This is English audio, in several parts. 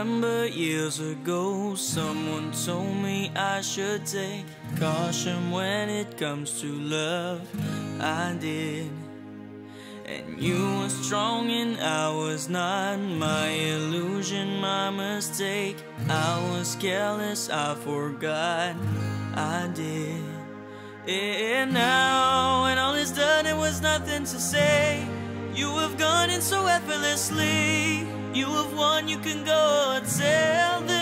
remember years ago Someone told me I should take caution when it comes to love. I did. And you were strong and I was not. My illusion, my mistake. I was careless, I forgot. I did. And now, when all is done, it was nothing to say. You have gone in so effortlessly. You have won, you can go tell.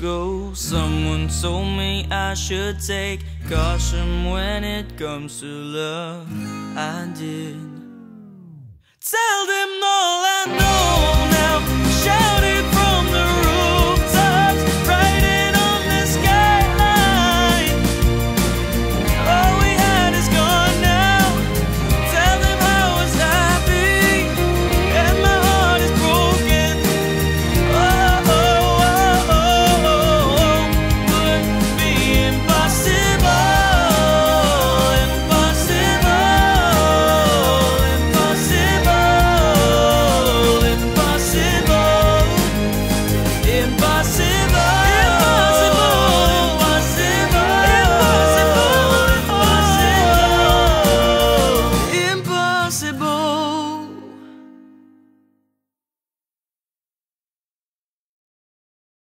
ago Someone told me I should take caution when it comes to love. I did. Tell them no.